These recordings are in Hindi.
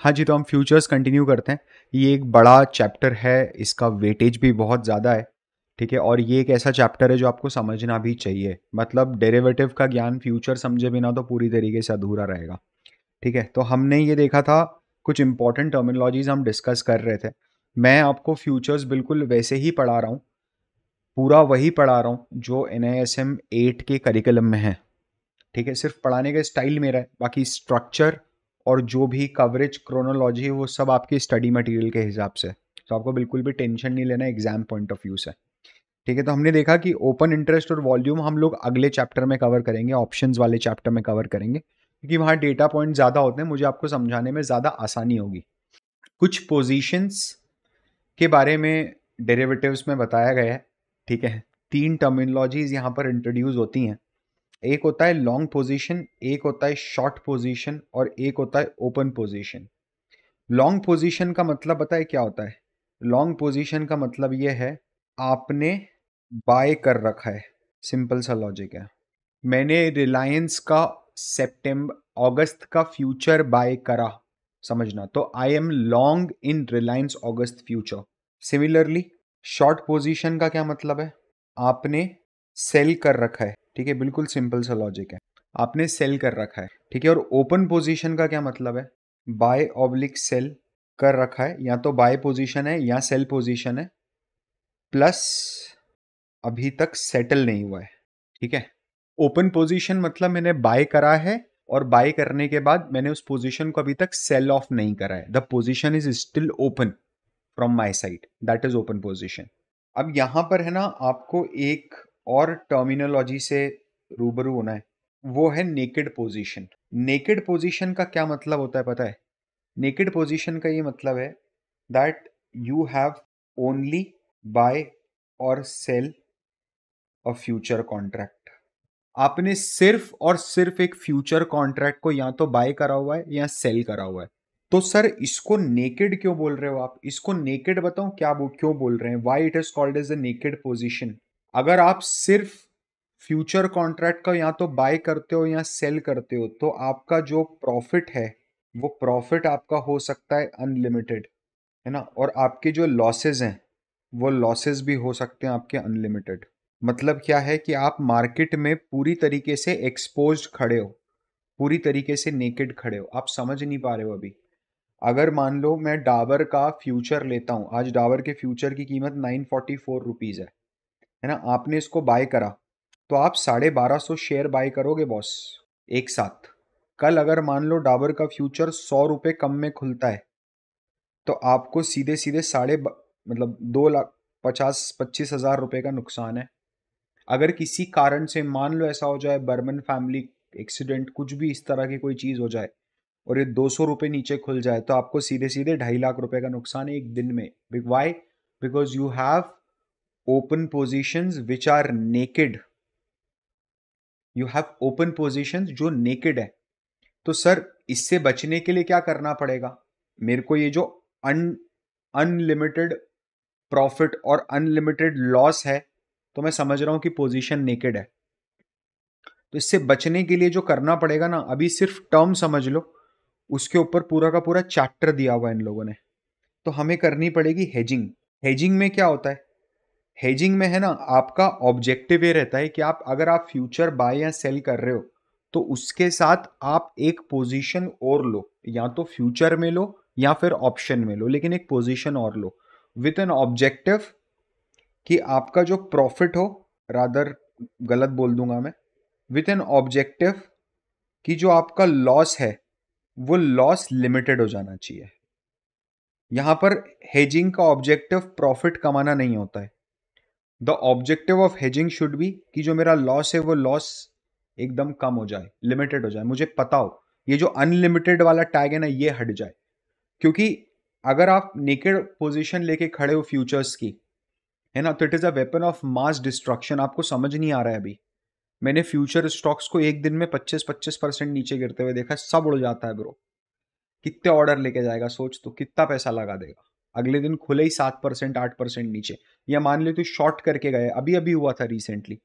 हाँ जी तो हम फ्यूचर्स कंटिन्यू करते हैं। ये एक बड़ा चैप्टर है, इसका वेटेज भी बहुत ज़्यादा है, ठीक है? और ये एक ऐसा चैप्टर है जो आपको समझना भी चाहिए। मतलब डेरिवेटिव का ज्ञान फ्यूचर समझे बिना तो पूरी तरीके से अधूरा रहेगा, ठीक है? तो हमने ये देखा था, कुछ इंपॉर्टेंट टर्मिनोलॉजीज हम डिस्कस कर रहे थे। मैं आपको फ्यूचर्स बिल्कुल वैसे ही पढ़ा रहा हूँ, पूरा वही पढ़ा रहा हूँ जो N I S M eight के करिकुलम में है, ठीक है? सिर्फ़ पढ़ाने का स्टाइल मेरा है, बाकी स्ट्रक्चर और जो भी कवरेज क्रोनोलॉजी है, वो सब आपके स्टडी मटेरियल के हिसाब से। तो आपको बिल्कुल भी टेंशन नहीं लेना एग्ज़ाम पॉइंट ऑफ़ व्यू से। ठीक है तो हमने देखा कि ओपन इंटरेस्ट और वॉल्यूम हम लोग अगले चैप्टर में कवर करेंगे ऑप्शंस वाले चैप्टर में कवर करेंगे, क्योंकि वहाँ डेटा पॉइंट ज़्यादा होते हैं, मुझे आपको समझाने में ज़्यादा आसानी होगी। कुछ पोजीशंस के बारे में डेरिवेटिव्स में बताया गया है, ठीक है? तीन टर्मिनोलॉजीज यहाँ पर इंट्रोड्यूस होती हैं। एक होता है लॉन्ग पोजीशन एक होता है शॉर्ट पोजीशन और एक होता है ओपन पोजीशन लॉन्ग पोजीशन का मतलब है क्या होता है? लॉन्ग पोजीशन का मतलब ये है, आपने बाय कर रखा है. सिंपल सा लॉजिक है. मैंने रिलायंस का सेप्टेम्बर अगस्त का फ्यूचर बाय करा. समझना. तो I am long in Reliance August future similarly short position का क्या मतलब है? आपने सेल कर रखा है. ठीक है, बिल्कुल सिंपल सा लॉजिक है। आपने सेल कर रखा है, ठीक है, और ओपन पोजीशन का क्या मतलब है? बाय ऑब्लिक सेल कर रखा है, या तो बाय पोजीशन है, या सेल पोजीशन है, प्लस अभी तक सेटल नहीं हुआ है, ठीक है? ओपन पोजीशन मतलब मैंने बाय करा है, और बाय करने के बाद मैंने उस पोजीशन को अभी तक सेल ऑफ़ नहीं करा है। The position is still open from my side, that is open position. अब यहाँ पर है ना, आपको एक और टर्मिनोलॉजी से रूबरू होना है, वो है नेकेड पोजीशन नेकेड पोजीशन का क्या मतलब होता है पता है? नेकेड पोजीशन का ये मतलब है that you have only buy और सेल अ फ्यूचर कॉन्ट्रैक्ट आपने सिर्फ़ और सिर्फ़ एक फ्यूचर कॉन्ट्रैक्ट को या तो बाय करा हुआ है या सेल करा हुआ है। तो सर, इसको नेकेड क्यों बोल रहे हो आप? इसको नेकेड बताओ क्या क्यों बोल रहे हैं? Why it is called as a naked position अगर आप सिर्फ़ फ्यूचर कॉन्ट्रैक्ट का या तो बाय करते हो या सेल करते हो तो आपका जो प्रॉफिट है, वो प्रॉफिट आपका हो सकता है अनलिमिटेड, है ना? और आपके जो लॉसेज हैं, वो लॉसेज भी हो सकते हैं आपके अनलिमिटेड। मतलब क्या है कि आप मार्केट में पूरी तरीके से एक्सपोज खड़े हो, पूरी तरीके से नेकेड खड़े हो। आप समझ नहीं पा रहे हो अभी। अगर मान लो मैं डाबर का फ्यूचर लेता हूँ, आज डाबर के फ्यूचर की कीमत नाइन फोर्टी फोर रुपीज़ है। है ना? आपने इसको बाय करा तो आप साढ़े बारह सौ शेयर बाय करोगे बॉस एक साथ। कल अगर मान लो डाबर का फ्यूचर सौ रुपये कम में खुलता है तो आपको सीधे सीधे साढ़े मतलब दो लाख पचास, पच्चीस हज़ार रुपये का नुकसान है। अगर किसी कारण से, मान लो ऐसा हो जाए बर्मन फैमिली एक्सीडेंट कुछ भी इस तरह की कोई चीज़ हो जाए, और ये दो सौ रुपये नीचे खुल जाए तो आपको सीधे सीधे ढाई लाख रुपए का नुकसान है एक दिन में। Why because you have open positions which are naked. You have open position जो नेकेड है। तो सर, इससे बचने के लिए क्या करना पड़ेगा? मेरे को ये जो अन अनलिमिटेड प्रॉफिट और अनलिमिटेड लॉस है तो मैं समझ रहा हूँ कि पोजीशन नेकेड है। तो इससे बचने के लिए जो करना पड़ेगा ना, अभी सिर्फ़ टर्म समझ लो। उसके ऊपर पूरा का पूरा चैप्टर दिया हुआ है इन लोगों ने। तो हमें करनी पड़ेगी हेजिंग हेजिंग में क्या होता है? हेजिंग में है ना, आपका ऑब्जेक्टिव ये रहता है कि आप, अगर आप फ्यूचर बाय या सेल कर रहे हो तो उसके साथ आप एक पोजीशन और लो। या तो फ्यूचर में लो, या फिर ऑप्शन में लो, लेकिन एक पोजीशन और लो। विथ एन ऑब्जेक्टिव कि आपका जो प्रॉफिट हो रादर गलत बोल दूँगा मैं विथ एन ऑब्जेक्टिव कि जो आपका लॉस है, वो लॉस लिमिटेड हो जाना चाहिए। यहाँ पर हेजिंग का ऑब्जेक्टिव प्रॉफिट कमाना नहीं होता है। The objective of hedging should be कि जो मेरा लॉस है, वो लॉस एकदम कम हो जाए लिमिटेड हो जाए। मुझे पता हो, ये जो अनलिमिटेड वाला टैग है ना, ये हट जाए। क्योंकि अगर आप नेकेड पोजीशन लेके खड़े हो फ्यूचर्स की, है ना तो it is a weapon of mass destruction आपको समझ नहीं आ रहा है अभी। मैंने फ्यूचर स्टॉक्स को एक दिन में 25-25 परसेंट नीचे गिरते हुए देखा, सब उड़ जाता है ब्रो कितने ऑर्डर लेके जाएगा, सोच तो कितना पैसा लगा देगा। अगले दिन खुले ही सात परसेंट, आठ परसेंट नीचे। या मान लो तो शॉर्ट करके गए अभी अभी हुआ था रिसेंटली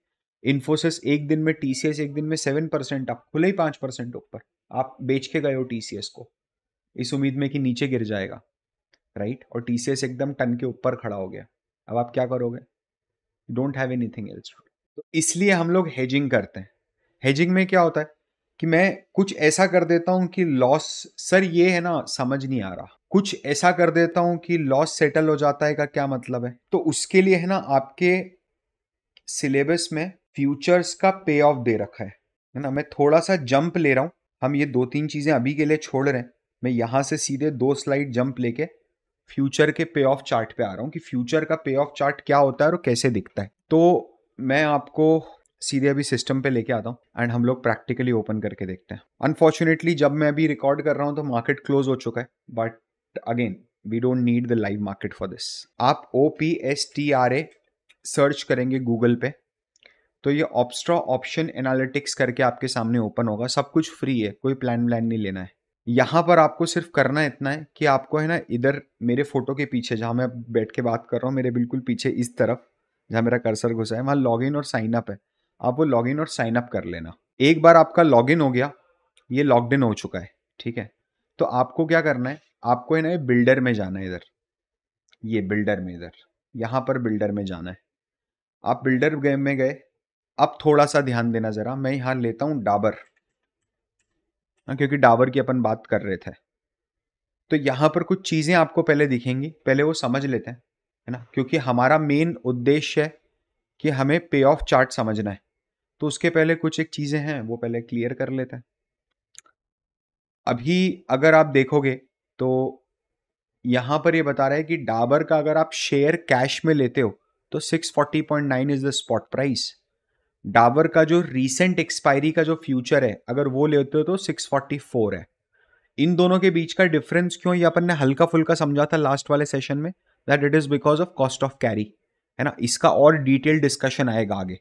इन्फोसिस एक दिन में टीसीएस एक दिन में सेवन परसेंट आप खुले ही पाँच परसेंट ऊपर। आप बेच के गए हो टीसीएस को। इस उम्मीद में कि नीचे गिर जाएगा। राइट और टीसीएस एकदम टन के ऊपर खड़ा हो गया। अब आप क्या करोगे? डोंट हैव एनीथिंग एल्स तो इसलिए हम लोग हेजिंग करते हैं। हेजिंग में क्या होता है? कि मैं कुछ ऐसा कर देता हूँ कि लॉस सर ये है ना, समझ नहीं आ रहा। कुछ ऐसा कर देता हूँ कि लॉस सेटल हो जाता है का क्या मतलब है? तो उसके लिए है ना, आपके सिलेबस में फ्यूचर्स का पे ऑफ़ दे रखा है। है ना, मैं थोड़ा सा जंप ले रहा हूँ। हम ये दो तीन चीज़ें अभी के लिए छोड़ रहे हैं। मैं यहाँ से सीधे दो स्लाइड जंप लेके फ्यूचर के पे ऑफ़ चार्ट पे आ रहा हूँ कि फ्यूचर का पे ऑफ़ चार्ट क्या होता है और कैसे दिखता है। तो मैं आपको सीधे अभी सिस्टम पे लेके आता हूँ एंड हम लोग प्रैक्टिकली ओपन करके देखते हैं। अनफॉर्चुनेटली जब मैं अभी रिकॉर्ड कर रहा हूँ तो मार्केट क्लोज हो चुका है but again we don't need the live market for this आप O P S T R A search करेंगे गूगल पे तो ये ऑप्स्ट्रा ऑप्शन एनालिटिक्स करके आपके सामने ओपन होगा। सब कुछ फ्री है, कोई प्लान व्लान नहीं लेना है। यहाँ पर आपको सिर्फ़ करना इतना है कि आपको है ना इधर मेरे फ़ोटो के पीछे, जहाँ मैं बैठ के बात कर रहा हूँ, मेरे बिल्कुल पीछे इस तरफ़, जहाँ मेरा कर्सर घुसा है, वहाँ लॉग इन और साइन अप है। आप वो लॉग इन और साइन अप कर लेना। एक बार आपका लॉग इन हो गया, ये लॉग इन हो चुका है, ठीक है? तो आपको क्या करना है? आपको है ना ये बिल्डर में जाना है इधर। ये बिल्डर में इधर। यहाँ पर बिल्डर में जाना है। आप बिल्डर गेम में गए। अब थोड़ा सा ध्यान देना जरा मैं यहाँ लेता हूँ डाबर। हाँ, क्योंकि डाबर की अपन बात कर रहे थे। तो यहाँ पर कुछ चीज़ें आपको पहले दिखेंगी पहले वो समझ लेते हैं है ना? क्योंकि हमारा मेन उद्देश्य है कि हमें पे ऑफ़ चार्ट समझना है। तो उसके पहले कुछ एक चीज़ें हैं वो पहले क्लियर कर लेते हैं। अभी अगर आप देखोगे तो यहाँ पर ये बता रहा है कि डाबर का अगर आप शेयर कैश में लेते हो तो 640.9 is the spot price Dabur का जो रीसेंट एक्सपायरी का जो फ्यूचर है, अगर वो लेते हो तो 644 है. इन दोनों के बीच का डिफरेंस क्यों? ये अपन ने हल्का फुल्का समझा था लास्ट वाले सेशन में that it is because of cost of carry है ना? इसका और डिटेल डिस्कशन आएगा आगे.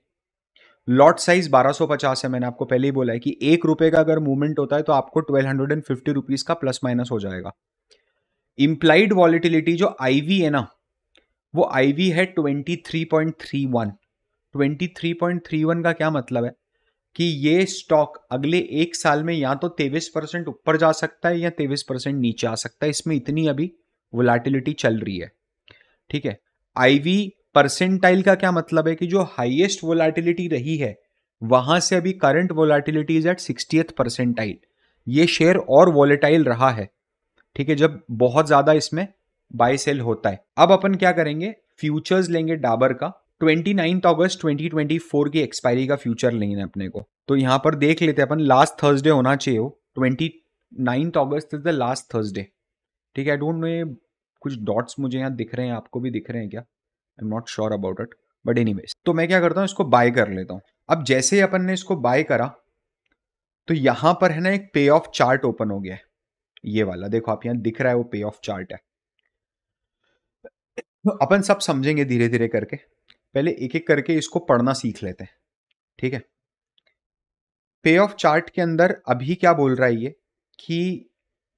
लॉट साइज़ 1250 है, मैंने आपको पहले ही बोला है कि एक रुपए का अगर मूवमेंट होता है तो आपको twelve hundred and fifty rupees का प्लस माइनस हो जाएगा। इंप्लाइड वॉलिटिलिटी जो आईवी है ना, वो आईवी है 23.31 23.31 का क्या मतलब है? कि ये स्टॉक अगले एक साल में या तो तेईस परसेंट ऊपर जा सकता है या तेईस परसेंट नीचे आ सकता है। इसमें इतनी अभी वोलाटिलिटी चल रही है। ठीक है? आईवी परसेंटाइल का क्या मतलब है कि जो हाईएस्ट वोलाटिलिटी रही है, वहाँ से अभी current volatility is at sixtieth percentile ये शेयर और वोलेटाइल रहा है। ठीक है, जब बहुत ज़्यादा इसमें बाय सेल होता है। अब अपन क्या करेंगे? फ्यूचर्स लेंगे डाबर का। Twenty ninth August twenty twenty four की एक्सपायरी का फ्यूचर लेंगे अपने को। तो यहाँ पर देख लेते हैं अपन लास्ट थर्सडे होना चाहिए हो twenty ninth August is the last Thursday ठीक है आई डोंट नो ये कुछ डॉट्स मुझे यहाँ दिख रहे हैं, आपको भी दिख रहे हैं क्या? I am not sure about it but any तो मैं क्या करता हूँ, इसको बाय कर लेता हूँ। अब जैसे ही अपन ने इसको बाय करा तो यहाँ पर है ना एक पे ऑफ़ चार्ट ओपन हो गया है। ये वाला, देखो आप यहाँ दिख रहा है वो पे ऑफ़ चार्ट है। तो अपन सब समझेंगे धीरे धीरे करके। पहले एक एक करके इसको पढ़ना सीख लेते हैं। ठीक है? पे ऑफ़ चार्ट के अंदर अभी क्या बोल रहा है ये? कि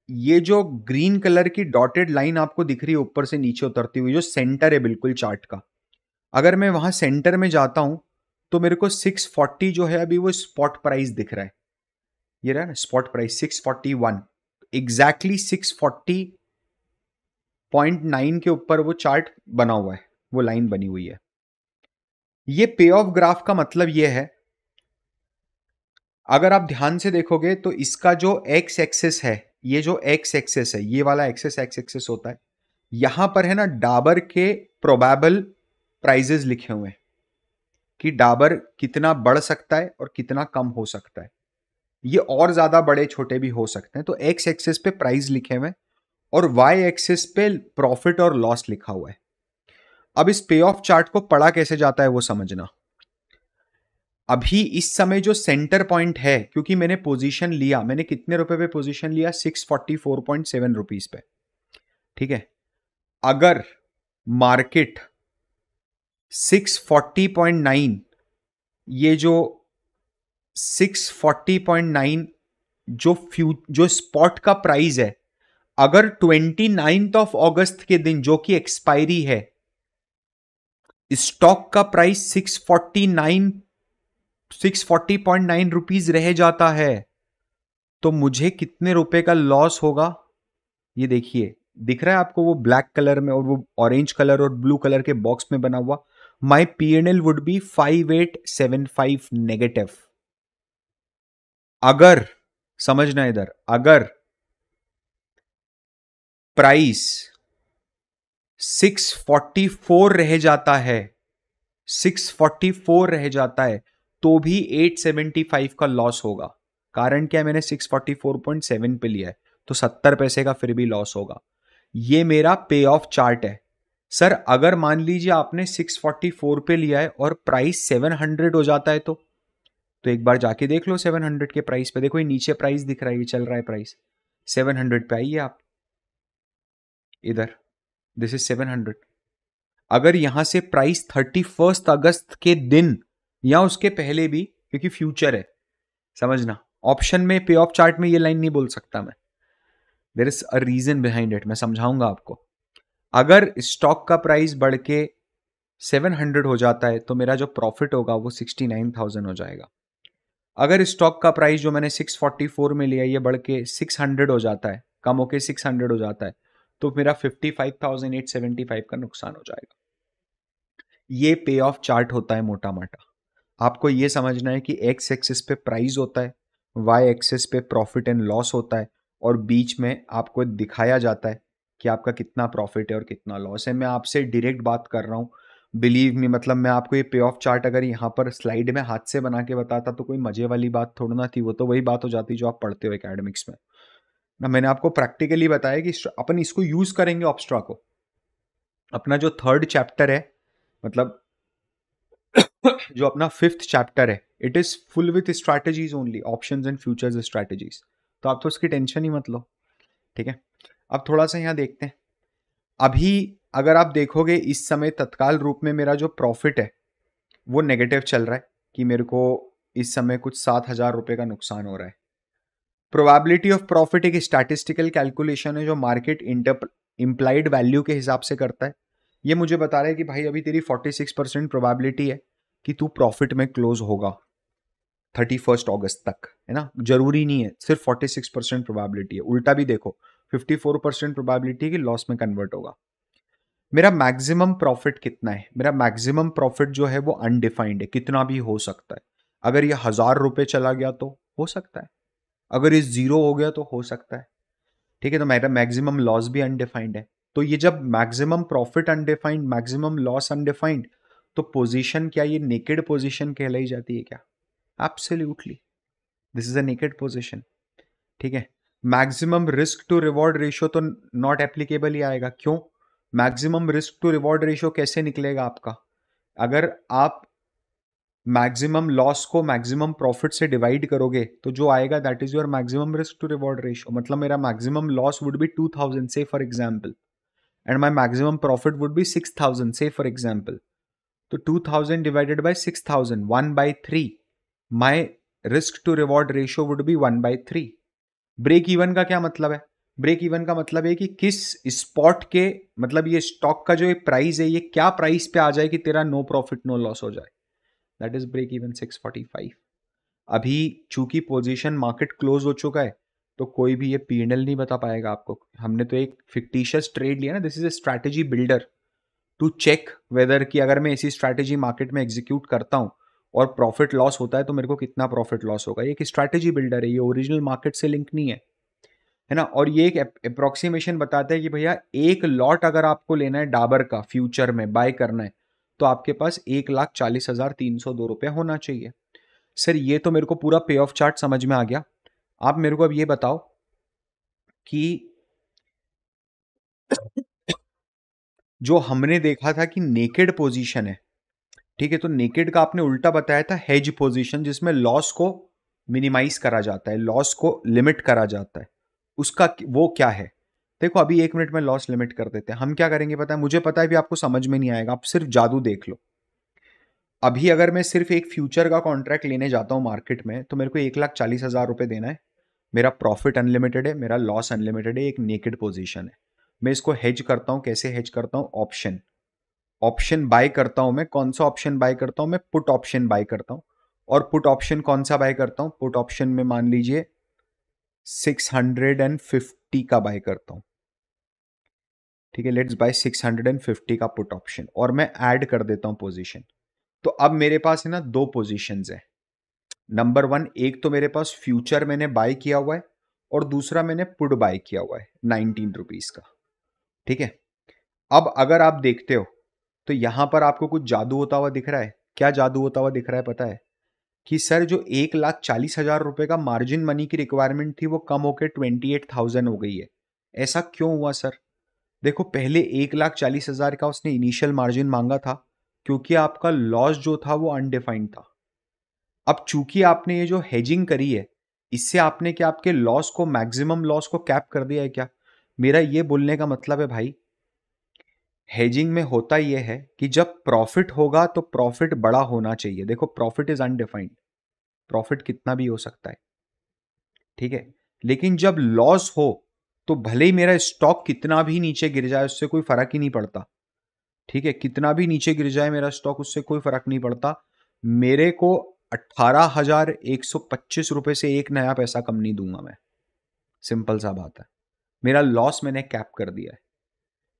ये जो ग्रीन कलर की डॉटेड लाइन आपको दिख रही है ऊपर से नीचे उतरती हुई, जो सेंटर है बिल्कुल चार्ट का। अगर मैं वहाँ सेंटर में जाता हूँ तो मेरे को 640 जो है अभी वो स्पॉट प्राइस दिख रहा है। ये रहा ना स्पॉट प्राइस 641 एग्जैक्टली 640.9 के ऊपर वो चार्ट बना हुआ है, वो लाइन बनी हुई है। ये पे ऑफ़ ग्राफ का मतलब ये है, अगर आप ध्यान से देखोगे तो इसका जो एक्स एक्सेस है ये जो एक्स एक्सेस है, ये वाला एक्सेस एक्स एक्सेस होता है, यहाँ पर है ना डाबर के प्रोबेबल प्राइजेस लिखे हुए हैं कि डाबर कितना बढ़ सकता है और कितना कम हो सकता है। ये और ज़्यादा बड़े छोटे भी हो सकते हैं तो एक्स एक्सेस पे प्राइस लिखे हुए और वाई एक्सेस पे प्रॉफिट और लॉस लिखा हुआ है। अब इस पे ऑफ़ चार्ट को पढ़ा कैसे जाता है वो समझना। अभी इस समय जो सेंटर पॉइंट है, क्योंकि मैंने पोजीशन लिया, मैंने कितने रुपए पे पोजीशन लिया? Six forty four point seven rupees पे। ठीक है? अगर market six forty point nine ये जो सिक्स फोर्टी पॉइंट नाइन जो फ्यू जो स्पॉट का प्राइस है, अगर ट्वेंटी नाइन्थ ऑफ़ ऑगस्ट के दिन जो कि एक्सपायरी है स्टॉक का price six forty nine six forty point nine rupees रह जाता है तो मुझे कितने रुपए का लॉस होगा? ये देखिए, दिख रहा है आपको वो ब्लैक कलर में और वो ऑरेंज कलर और ब्लू कलर के बॉक्स में बना हुआ? My P N L would be five eight seven five negative अगर समझना इधर, अगर प्राइस 644 रह जाता है 644 रह जाता है तो भी 875 का लॉस होगा। कारण क्या मैंने 644.7 पे लिया है तो 70 पैसे का फिर भी लॉस होगा। ये मेरा पे ऑफ़ चार्ट है। सर, अगर मान लीजिए आपने 644 पे लिया है और प्राइस 700 हो जाता है तो? तो एक बार जाके देख लो 700 के प्राइस पे। देखो, ये नीचे प्राइस दिख रहा है, ये चल रहा है प्राइस 700 पे आइए आप। इधर दिस इज़ 700 अगर यहाँ से प्राइस थर्टी फ़र्स्ट अगस्त के दिन या उसके पहले भी क्योंकि फ्यूचर है। समझना। ऑप्शन में पे ऑफ़ चार्ट में ये लाइन नहीं बोल सकता मैं। There is a reason behind it मैं समझाऊँगा आपको। अगर स्टॉक का प्राइस बढ़ के 700 हो जाता है तो मेरा जो प्रॉफिट होगा वो 69,000 हो जाएगा। अगर स्टॉक का प्राइस जो मैंने 644 में लिया ये बढ़ के 600 हो जाता है कम होके 600 हो जाता है तो मेरा 55,875 का नुकसान हो जाएगा। ये पे ऑफ़ चार्ट होता है मोटा मोटा आपको ये समझना है कि एक्स एक्सिस पे प्राइस होता है वाई एक्सिस पे प्रॉफिट एंड लॉस होता है और बीच में आपको दिखाया जाता है कि आपका कितना प्रॉफिट है और कितना लॉस है। मैं आपसे डायरेक्ट बात कर रहा हूँ। बिलीव मी मतलब मैं आपको ये पे ऑफ़ चार्ट अगर यहाँ पर स्लाइड में हाथ से बना के बताता तो कोई मज़े वाली बात थोड़ी ना थी, वो तो वही बात हो जाती जो आप पढ़ते हो एकेडमिक्स में। ना, मैंने आपको प्रैक्टिकली बताया कि अपन इसको यूज़ करेंगे ऑप्स्ट्रा को अपना जो थर्ड चैप्टर है मतलब जो अपना फिफ्थ चैप्टर है it is full with strategies only option and futures strategies तो आप तो उसकी टेंशन ही मत लो, ठीक है? अब थोड़ा सा यहाँ देखते हैं। अभी अगर आप देखोगे, इस समय तत्काल रूप में मेरा जो प्रॉफिट है, वो नेगेटिव चल रहा है कि मेरे को इस समय कुछ सात हज़ार रुपए का नुकसान हो रहा है। प्रोबेबिलिटी ऑफ़ प्रॉफिट एक स्टैटिस्टिकल कैलकुलेशन है जो मार्केट इंटर इंप्लाइड वैल्यू के हिसाब से करता है। ये मुझे बता रहा है कि भाई अभी तेरी 46 परसेंट प्रोबेबिलिटी है। कि तू प्रॉफिट में क्लोज होगा। थर्टी फ़र्स्ट ऑगस्ट तक, है ना? ज़रूरी नहीं है, सिर्फ़ 46 परसेंट प्रोबेबिलिटी है। उल्टा भी देखो 54 परसेंट प्रोबेबिलिटी की लॉस में कन्वर्ट होगा। मेरा मैक्सिमम प्रॉफिट कितना है? मेरा मैक्सिमम प्रॉफिट जो है वो अनडिफाइंड है, कितना भी हो सकता है। अगर ये हज़ार रुपए चला गया तो हो सकता है। अगर ये ज़ीरो हो गया तो हो सकता है। ठीक है तो मेरा मैक्सिमम लॉस भी अनडिफाइंड है। तो ये जब maximum profit undefined maximum loss undefined तो पोजीशन क्या ये नेकेड पोजीशन कहलाई जाती है क्या? Absolutely this is a naked position ठीक है? Maximum risk to reward ratio तो नॉट एप्लीकेबल ही आएगा। क्यों? Maximum risk to reward ratio कैसे निकलेगा आपका? अगर आप मैक्सिमम लॉस को मैक्सिमम प्रॉफिट से डिवाइड करोगे तो जो आएगा that is your maximum risk to reward ratio मतलब मेरा maximum loss would be two thousand से for example and my maximum profit would be six thousand से फॉर एग्ज़ाम्पल तो two thousand divided by six thousand one by three my risk to reward ratio would be one by three break even का क्या मतलब है? ब्रेक इवन का मतलब है कि किस स्पॉट के मतलब ये स्टॉक का जो प्राइस है, ये क्या प्राइस पे आ जाए कि तेरा नो प्रॉफिट नो लॉस हो जाए? That is break even six forty five अभी चूँकि पोजीशन मार्केट क्लोज हो चुका है तो कोई भी ये पी नहीं बता पाएगा आपको। हमने तो एक फिक्टिशियस ट्रेड लिया ना this is a strategy builder to check whether कि अगर मैं इसी स्ट्रैटेजी मार्केट में एग्जीक्यूट करता हूँ और प्रॉफिट लॉस होता है तो मेरे को कितना प्रॉफिट लॉस होगा? ये एक स्ट्रैटेजी बिल्डर है, ये ओरिजिनल मार्केट से लिंक नहीं है है ना? और ये एक अप्रोक्सीमेशन बताता है कि भैया, एक लॉट अगर आपको लेना है डाबर का फ्यूचर में बाय करना है तो आपके पास एक लाख चालीस हज़ार तीन सौ दो रुपया होना चाहिए। सर, ये तो मेरे को पूरा पे ऑफ़ चार्ट समझ में आ गया। आप मेरे को अब ये बताओ कि जो हमने देखा था कि नेकेड पोजीशन है। ठीक है तो नेकेड का आपने उल्टा बताया था हेज पोजीशन जिसमें लॉस को मिनिमाइज करा जाता है लॉस को लिमिट करा जाता है। उसका वो क्या है? देखो, अभी एक मिनट में लॉस लिमिट कर देते हैं। हम क्या करेंगे पता है? मुझे पता है भी आपको समझ में नहीं आएगा, आप सिर्फ़ जादू देख लो। अभी अगर मैं सिर्फ़ एक फ्यूचर का कॉन्ट्रैक्ट लेने जाता हूँ मार्केट में तो मेरे को एक लाख चालीस हज़ार रुपए देना है। मेरा प्रॉफिट अनलिमिटेड है, मेरा लॉस अनलिमिटेड है, एक नेकेड पोजीशन है। मैं इसको हेज करता हूँ, कैसे हेज करता हूँ? ऑप्शन ऑप्शन बाय करता हूँ मैं। कौन सा ऑप्शन बाय करता हूँ? मैं पुट ऑप्शन बाय करता हूँ। और पुट ऑप्शन कौन सा बाय करता हूँ? पुट ऑप्शन में मान लीजिए 650 का बाय करता हूँ 650 का बाय करता और पुट ऑप्शन बाय करता पुट ऑप्शन में मान लीजिए 650 का बाय करता और पुट ऑप्शन कौन सा बाय करता पुट ऑप्शन में मान लीजिए 650 का बाय करता 650 का बाय करता ठीक है लेट्स बाय 650 का पुट ऑप्शन और मैं ऐड कर देता हूँ पोजीशन तो अब मेरे पास है ना दो पोजीशंस है। नंबर वन एक तो मेरे पास फ्यूचर मैंने बाय किया हुआ है और दूसरा मैंने पुट बाय किया हुआ है नाइनटीन रुपीज़ का। ठीक है? अब अगर आप देखते हो तो यहाँ पर आपको कुछ जादू होता हुआ दिख रहा है। क्या जादू होता हुआ दिख रहा है पता है? कि सर, जो एक लाख चालीस हज़ार रुपए का मार्जिन मनी की रिक्वायरमेंट थी, वो कम होकर ट्वेंटी एट थाउज़ेंड हो गई है। ऐसा क्यों हुआ सर? देखो, पहले एक लाख चालीस हज़ार का उसने इनिशियल मार्जिन मांगा था, क्योंकि आपका लॉस जो था, वो अनडिफाइंड था। अब चूँकि आपने ये जो हेजिंग करी है, इससे आपने क्या आपके लॉस को मैक्सिमम लॉस को कैप कर दिया है क्या? मेरा ये बोलने का मतलब है भाई हेजिंग में होता यह है कि जब प्रॉफिट होगा तो प्रॉफिट बड़ा होना चाहिए। देखो प्रॉफिट इज़ अनडिफाइंड प्रॉफिट कितना भी हो सकता है। ठीक है? लेकिन जब लॉस हो तो भले ही मेरा स्टॉक कितना भी नीचे गिर जाए, उससे कोई फ़र्क ही नहीं पड़ता। ठीक है? कितना भी नीचे गिर जाए मेरा स्टॉक उससे कोई फ़र्क नहीं पड़ता। मेरे को अट्ठारह हज़ार एक सौ पच्चीस रुपए से एक नया पैसा कम नहीं दूँगा मैं। सिंपल सा बात है। मेरा लॉस मैंने कैप कर दिया है।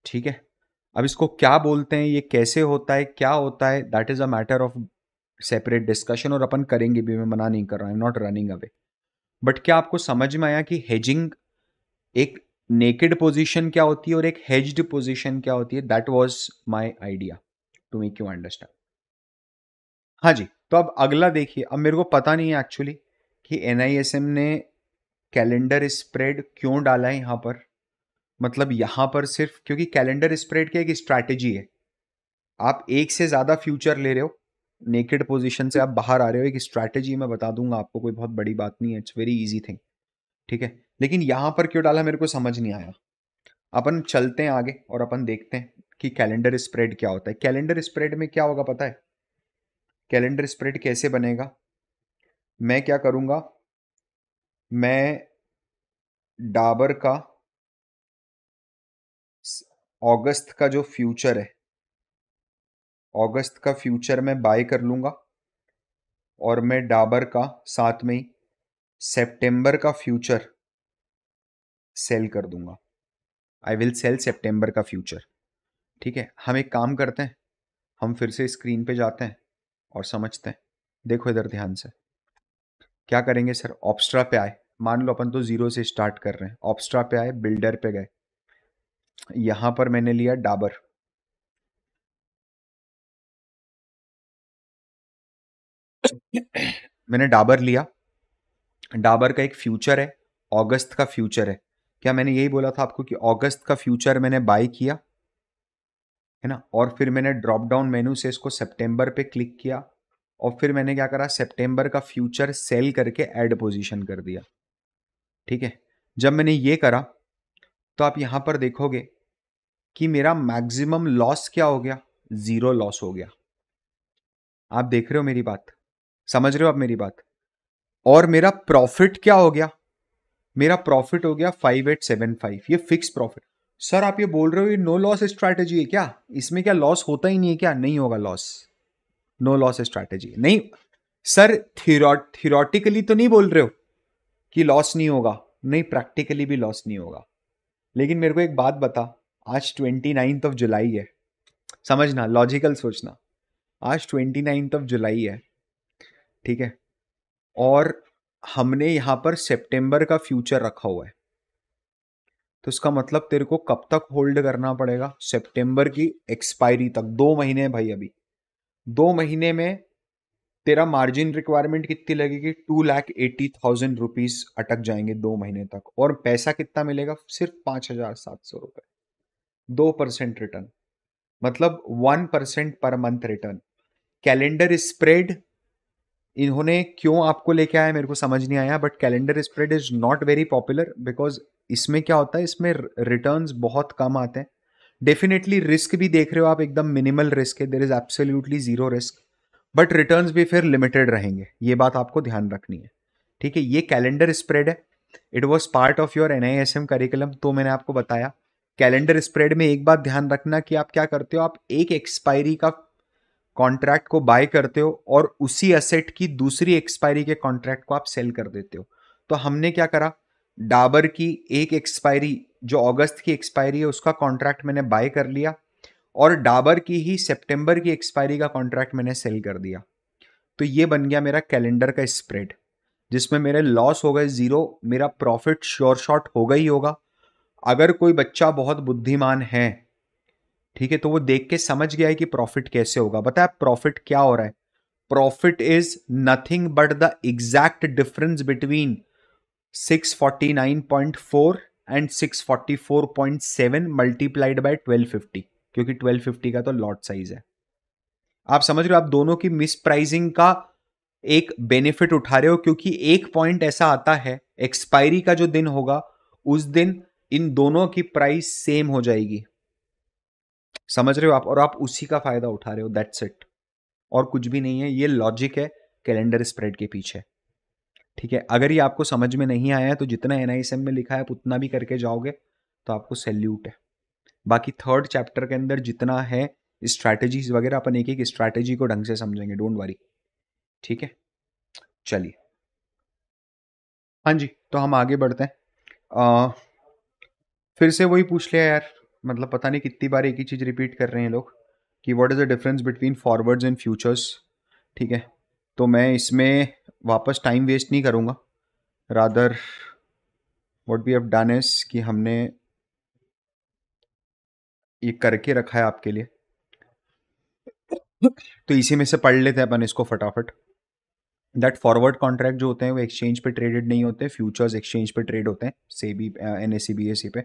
ठीक है? अब इसको क्या बोलते हैं? ये कैसे होता है? क्या होता है? That is a matter of separate discussion और अपन करेंगे भी। मैं मना नहीं कर रहा हूँ नॉट रनिंग अवे बट क्या आपको समझ में आया कि हेजिंग एक नेकेड पोजीशन क्या होती है और एक हेज्ड पोजीशन क्या होती है? That was my idea to make you understand हाँ जी तो अब अगला देखिए। अब मेरे को पता नहीं है एक्चुअली कि एनआईएसएम ने कैलेंडर स्प्रेड क्यों डाला है यहाँ पर? मतलब यहाँ पर सिर्फ़ क्योंकि कैलेंडर स्प्रेड की एक स्ट्रैटेजी है। आप एक से ज़्यादा फ्यूचर ले रहे हो, नेकेड पोजीशन से आप बाहर आ रहे हो, एक स्ट्रैटेजी मैं बता दूँगा आपको, कोई बहुत बड़ी बात नहीं है इट्स वेरी इजी थिंग ठीक है? लेकिन यहाँ पर क्यों डाला मेरे को समझ नहीं आया। अपन चलते हैं आगे और अपन देखते हैं कि कैलेंडर स्प्रेड क्या होता है। कैलेंडर स्प्रेड में क्या होगा पता है? कैलेंडर स्प्रेड कैसे बनेगा? मैं क्या करूँगा? मैं डाबर का अगस्त का जो फ्यूचर है, अगस्त का फ्यूचर मैं बाय कर लूँगा और मैं डाबर का साथ में ही सेप्टेम्बर का फ्यूचर सेल कर दूँगा। आई विल सेल सेप्टेम्बर का फ्यूचर। ठीक है? हम एक काम करते हैं, हम फिर से स्क्रीन पे जाते हैं और समझते हैं। देखो इधर ध्यान से। क्या करेंगे सर? ऑप्स्ट्रा पे आए। मान लो अपन तो ज़ीरो से स्टार्ट कर रहे हैं। ऑप्स्ट्रा पे आए बिल्डर पे गए। यहाँ पर मैंने लिया डाबर मैंने डाबर लिया। डाबर का एक फ्यूचर है। अगस्त का फ्यूचर है। क्या मैंने यही बोला था आपको कि अगस्त का फ्यूचर मैंने बाय किया? है ना? और फिर मैंने ड्रॉप डाउन मेनू से इसको सितंबर पे क्लिक किया। और फिर मैंने क्या करा, सितंबर का फ्यूचर सेल करके एड पोजीशन कर दिया। ठीक है? जब मैंने ये करा तो आप यहाँ पर देखोगे कि मेरा मैक्सिमम लॉस क्या हो गया? ज़ीरो लॉस हो गया। आप देख रहे हो मेरी बात? समझ रहे हो आप मेरी बात? और मेरा प्रॉफिट क्या हो गया? मेरा प्रॉफिट हो गया फाइव एट सेवन फाइव, ये फिक्स प्रॉफिट। सर, आप ये बोल रहे हो ये नो लॉस स्ट्रैटेजी है क्या? इसमें क्या लॉस होता ही नहीं है क्या? नहीं होगा लॉस। नो लॉस स्ट्रैटेजी नहीं सर थियोटिकली तो नहीं बोल रहे हो कि लॉस नहीं होगा। नहीं प्रैक्टिकली भी लॉस नहीं होगा। लेकिन मेरे को एक बात बता, आज ट्वेंटी नाइन्थ ऑफ़ जुलाई है। समझना लॉजिकल सोचना। आज ट्वेंटी नाइन्थ ऑफ़ जुलाई है। ठीक है? और हमने यहाँ पर सितंबर का फ्यूचर रखा हुआ है। तो इसका मतलब तेरे को कब तक होल्ड करना पड़ेगा? सितंबर की एक्सपायरी तक। दो महीने भाई अभी। दो महीने में तेरा मार्जिन रिक्वायरमेंट कितनी लगेगी? Two lakh eighty thousand rupees अटक जाएँगे दो महीने तक। और पैसा कितना मिलेगा? सिर्फ़ पाँच हज़ार सात सौ रुपए। दो परसेंट रिटर्न मतलब one percent per month return calendar spread इन्होंने क्यों आपको लेके आया मेरे को समझ नहीं आया but calendar spread is not very popular because इसमें क्या होता है? इसमें रिटर्न्स बहुत कम आते हैं। डेफिनेटली रिस्क भी देख रहे हो आप, एकदम मिनिमल रिस्क है there is absolutely zero risk but returns भी फिर लिमिटेड रहेंगे, ये बात आपको ध्यान रखनी है। ठीक है, ये कैलेंडर स्प्रेड है। It was part of your N I S M curriculum तो मैंने आपको बताया। कैलेंडर स्प्रेड में एक बात ध्यान रखना कि आप क्या करते हो, आप एक एक्सपायरी का कॉन्ट्रैक्ट को बाय करते हो और उसी असेट की दूसरी एक्सपायरी के कॉन्ट्रैक्ट को आप सेल कर देते हो। तो हमने क्या करा? डाबर की एक एक्सपायरी जो अगस्त की एक्सपायरी है, उसका कॉन्ट्रैक्ट मैंने बाय कर लिया और डाबर की ही सितंबर की एक्सपायरी का कॉन्ट्रैक्ट मैंने सेल कर दिया। तो ये बन गया मेरा कैलेंडर का स्प्रेड जिसमें मेरे लॉस हो गए ज़ीरो मेरा प्रॉफिट श्योर शॉट होगा ही होगा। अगर कोई बच्चा बहुत बुद्धिमान है, ठीक है तो वो देख के समझ गया है कि प्रॉफिट कैसे होगा। बताया प्रॉफिट क्या हो रहा है? Profit is nothing but the exact difference between 649.4 and 644.7 multiplied by 1250 क्योंकि 1250 का तो लॉट साइज़ है। आप समझ रहे हो, आप दोनों की मिस प्राइजिंग का एक बेनिफिट उठा रहे हो, क्योंकि एक पॉइंट ऐसा आता है एक्सपायरी का जो दिन होगा, उस दिन इन दोनों की प्राइस सेम हो जाएगी। समझ रहे हो आप? और आप उसी का फ़ायदा उठा रहे हो दैट्स इट और कुछ भी नहीं है, ये लॉजिक है कैलेंडर स्प्रेड के पीछे। ठीक है? अगर ये आपको समझ में नहीं आया है तो जितना एनआईएसएम में लिखा है आप उतना भी करके जाओगे तो आपको सैल्यूट है। बाकी थर्ड चैप्टर के अंदर जितना है स्ट्रैटेजीज वगैरह अपन एक एक स्ट्रैटेजी को ढंग से समझेंगे डोंट वरी ठीक है? चलिए। हाँ जी तो हम आगे बढ़ते हैं। आ, फिर से वही पूछ लिया यार मतलब पता नहीं कितनी बार एक ही चीज़ रिपीट कर रहे हैं लोग कि what is the difference between forwards and futures ठीक है? तो मैं इसमें वापस टाइम वेस्ट नहीं करूँगा। Rather what we have done is कि हमने ये करके रखा है आपके लिए। तो इसी में से पढ़ लेते हैं अपन इसको फटाफट। दैट फॉरवर्ड कॉन्ट्रैक्ट जो होते हैं, वो एक्सचेंज पे ट्रेडेड नहीं होते फ्यूचर्स एक्सचेंज पे ट्रेड होते हैं से B N S C B S C पे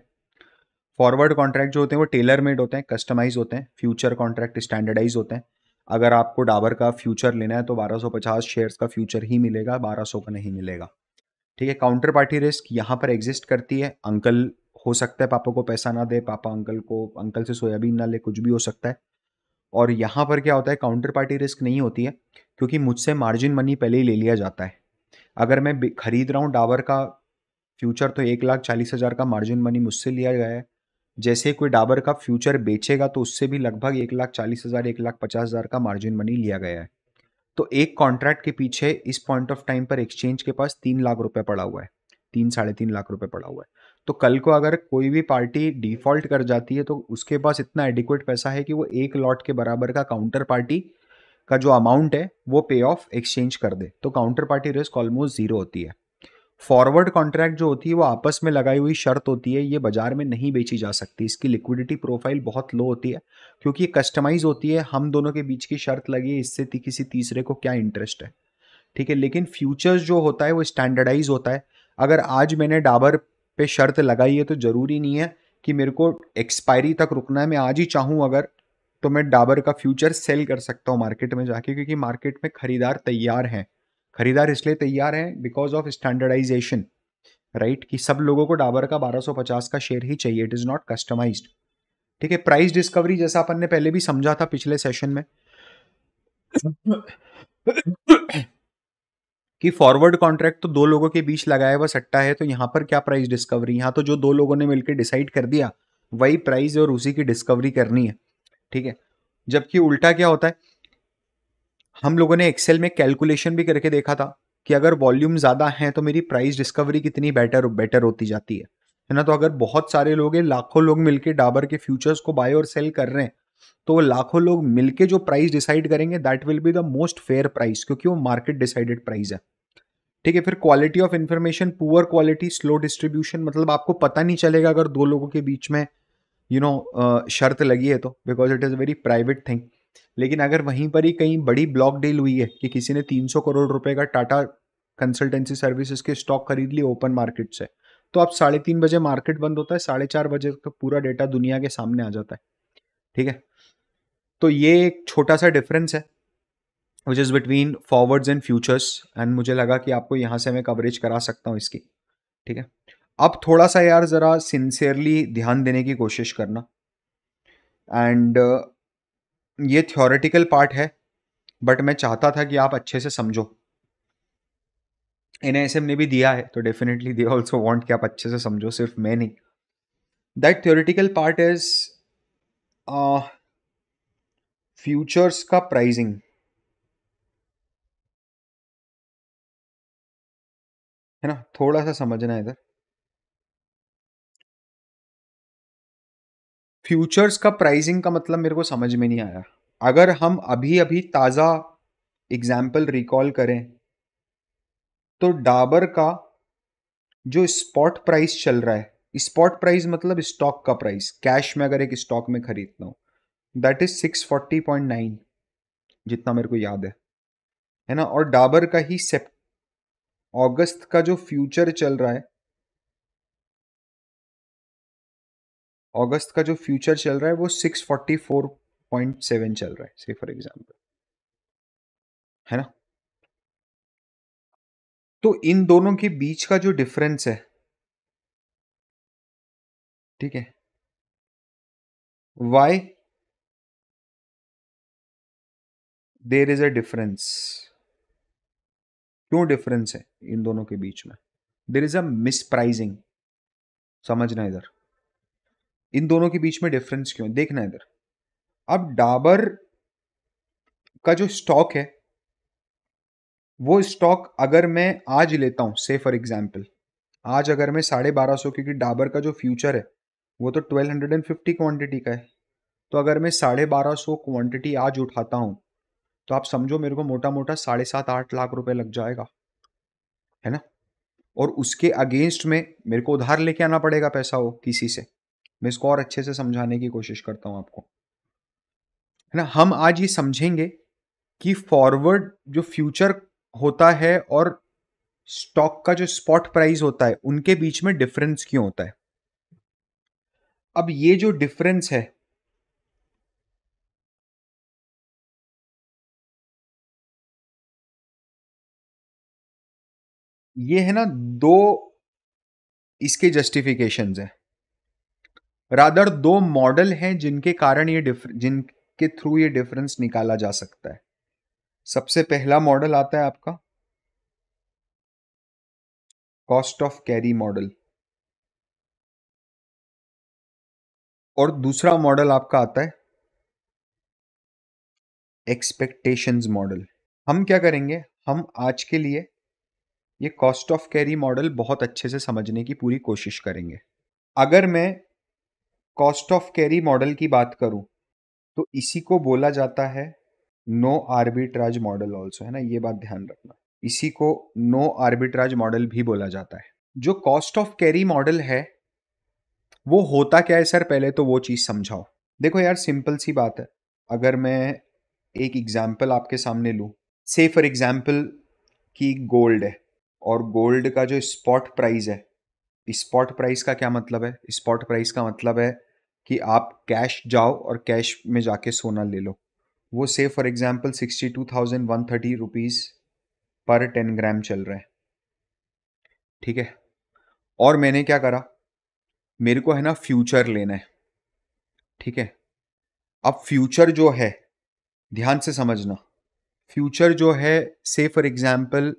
फॉरवर्ड कॉन्ट्रैक्ट जो होते हैं, वो टेलर मेड होते हैं कस्टमाइज होते हैं फ्यूचर कॉन्ट्रैक्ट स्टैंडर्डाइज होते हैं। अगर आपको डाबर का फ्यूचर लेना है तो 1250 शेयर्स का फ्यूचर ही मिलेगा 1200 का नहीं मिलेगा। ठीक है काउंटर पार्टी रिस्क यहाँ पर एग्जिस्ट करती है। अंकल, हो सकता है पापा को पैसा ना दे, पापा अंकल को, अंकल से सोयाबीन ना ले, कुछ भी हो सकता है। और यहाँ पर क्या होता है काउंटर पार्टी रिस्क नहीं होती है, क्योंकि मुझसे मार्जिन मनी पहले ही ले लिया जाता है। अगर मैं खरीद रहा हूँ डाबर का, फ्यूचर तो एक लाख चालीस हज़ार का मार्जिन मनी मुझसे लिया गया है। जैसे कोई डाबर का फ्यूचर बेचेगा तो उससे भी लगभग एक लाख चालीस हज़ार, एक लाख पचास हज़ार का मार्जिन मनी लिया गया है। तो एक कॉन्ट्रैक्ट के पीछे इस पॉइंट ऑफ़ टाइम पर एक्सचेंज के पास तीन लाख रुपए पड़ा हुआ है। तीन, साढ़े तीन लाख रुपए पड़ा हुआ है। तो कल को अगर कोई भी पार्टी डिफ़ॉल्ट कर जाती है तो उसके पास इतना एडिक्वेट पैसा है कि वो एक लॉट के बराबर का काउंटर पार्टी का जो अमाउंट है, वो पे ऑफ़ एक्सचेंज कर दे। तो counter party risk almost zero होती है। फॉरवर्ड कॉन्ट्रैक्ट जो होती है, वो आपस में लगाई हुई शर्त होती है, ये बाज़ार में नहीं बेची जा सकती। इसकी लिक्विडिटी प्रोफ़ाइल बहुत लो होती है, क्योंकि ये कस्टमाइज होती है, हम दोनों के बीच की शर्त लगी इससे किसी तीसरे को क्या इंटरेस्ट है। ठीक है, लेकिन फ्यूचर्स जो होता है, वो स्टैंडर्डाइज होता है। अगर आज मैंने डाबर पे शर्त लगाई है तो ज़रूरी नहीं है कि मेरे को एक्सपायरी तक रुकना है। मैं आज ही चाहूँ अगर तो मैं डाबर का फ्यूचर सेल कर सकता हूँ मार्केट में जाके, क्योंकि मार्केट में खरीदार तैयार हैं। खरीदार इसलिए तैयार हैं बिकॉज़ ऑफ़ स्टैंडर्डाइजेशन राइट कि सब लोगों को डाबर का 1250 का शेयर ही चाहिए इट इज़ नॉट कस्टमाइज्ड ठीक है प्राइस डिस्कवरी जैसा अपन ने पहले भी समझा था पिछले सेशन में, कि फॉरवर्ड कॉन्ट्रैक्ट तो दो लोगों के बीच लगाया हुआ सट्टा है तो यहाँ पर क्या प्राइस डिस्कवरी यहाँ तो जो दो लोगों ने मिलकर डिसाइड कर दिया, वही प्राइस और उसी की डिस्कवरी करनी है, ठीक है? जबकि उल्टा क्या होता है हम लोगों ने एक्सेल में कैलकुलेशन भी करके देखा था कि अगर वॉल्यूम ज़्यादा है तो मेरी प्राइस डिस्कवरी कितनी बेटर बेटर होती जाती है। है ना? तो अगर बहुत सारे लोग हैं लाखों लोग मिलके डाबर के फ्यूचर्स को बाय और सेल कर रहे हैं तो वो लाखों लोग मिलके जो प्राइस डिसाइड करेंगे that will be the most fair price क्योंकि वो मार्केट डिसाइडेड प्राइस है। ठीक है फिर quality of information poor quality slow distribution मतलब आपको पता नहीं चलेगा अगर दो लोगों के बीच में यू you नो know, शर्त लगी है तो because it is very private thing लेकिन अगर वहीं पर ही कहीं बड़ी ब्लॉक डील हुई है कि किसी ने 300 करोड़ रुपए का टाटा कंसल्टेंसी सर्विसेज़ के स्टॉक खरीद लिए ओपन मार्केट से तो अब साढ़े तीन बजे मार्केट बंद होता है, साढ़े चार बजे का पूरा डेटा दुनिया के सामने आ जाता है। ठीक है? तो ये एक छोटा सा डिफरेंस है which is between forwards and futures and मुझे लगा कि आपको यहाँ से मैं कवरेज करा सकता हूँ इसकी। ठीक है? अब थोड़ा सा यार ज़रा सिंसियरली ध्यान देने की कोशिश करना। एंड ये थियोरेटिकल पार्ट है बट मैं चाहता था कि आप अच्छे से समझो। एन ने भी दिया है तो डेफिनेटली दे ऑल्सो वॉन्ट कि आप अच्छे से समझो, सिर्फ़ मैं नहीं। That theoretical part is futures का प्राइजिंग है ना? थोड़ा सा समझना है इधर। फ्यूचर्स का प्राइसिंग का मतलब मेरे को समझ में नहीं आया। अगर हम अभी अभी ताज़ा एग्ज़ाम्पल रिकॉल करें तो डाबर का जो स्पॉट प्राइस चल रहा है स्पॉट प्राइस मतलब स्टॉक का प्राइस कैश में अगर एक स्टॉक में खरीदता हूँ that is six forty point nine जितना मेरे को याद है। है ना? और डाबर का ही सेप, अगस्त का जो फ्यूचर चल रहा है अगस्त का जो फ्यूचर चल रहा है, वो six forty four point seven चल रहा है से फॉर एग्ज़ाम्पल है ना? तो इन दोनों के बीच का जो डिफरेंस है, ठीक है? Why there is a difference क्यों डिफरेंस है इन दोनों के बीच में? There is a mispricing समझना इधर। इन दोनों के बीच में डिफरेंस क्यों देखना इधर। अब डाबर का जो स्टॉक है, वो स्टॉक अगर मैं आज लेता हूँ से फॉर एग्ज़ाम्पल आज अगर मैं साढ़े बारह सौ, क्योंकि डाबर का जो फ्यूचर है, वो तो twelve hundred and fifty quantity का है। तो अगर मैं साढ़े बारह सौ क्वान्टिटी आज उठाता हूँ तो आप समझो मेरे को मोटा मोटा साढ़े सात, आठ लाख रुपए लग जाएगा। है ना? और उसके अगेंस्ट में मेरे को उधार लेके आना पड़ेगा पैसा वो किसी से। मैं इसको और अच्छे से समझाने की कोशिश करता हूँ आपको। है ना? हम आज ये समझेंगे कि फॉरवर्ड जो फ्यूचर होता है और स्टॉक का जो स्पॉट प्राइस होता है, उनके बीच में डिफरेंस क्यों होता है? अब ये जो डिफरेंस है, ये है ना, दो इसके जस्टिफिकेशंस है। रादर दो मॉडल हैं जिनके कारण ये डिफर जिनके थ्रू ये डिफरेंस निकाला जा सकता है। सबसे पहला मॉडल आता है आपका। कॉस्ट ऑफ़ कैरी मॉडल और दूसरा मॉडल आपका आता है। एक्सपेक्टेशंस मॉडल हम क्या करेंगे? हम आज के लिए ये कॉस्ट ऑफ़ कैरी मॉडल बहुत अच्छे से समझने की पूरी कोशिश करेंगे। अगर मैं कॉस्ट ऑफ़ कैरी मॉडल की बात करूँ तो इसी को बोला जाता है नो आर्बिट्राज मॉडल ऑल्सो है ना? ये बात ध्यान रखना। इसी को नो आर्बिट्राज मॉडल भी बोला जाता है। जो कॉस्ट ऑफ़ कैरी मॉडल है, वो होता क्या है सर? पहले तो वो चीज़ समझाओ। देखो यार, सिंपल सी बात है। अगर मैं एक एग्ज़ाम्पल आपके सामने लूँ। से फॉर एग्ज़ाम्पल कि गोल्ड है और गोल्ड का जो स्पॉट प्राइस है स्पॉट प्राइस का क्या मतलब है? स्पॉट प्राइस का मतलब है कि आप कैश जाओ और कैश में जाके सोना ले लो। वो से for example sixty two thousand one thirty rupees पर टेन ग्राम चल रहा है। ठीक है? और मैंने क्या करा? मेरे को है ना फ्यूचर लेना है। ठीक है? अब फ्यूचर जो है, ध्यान से समझना। फ्यूचर जो है से फॉर एग्ज़ाम्पल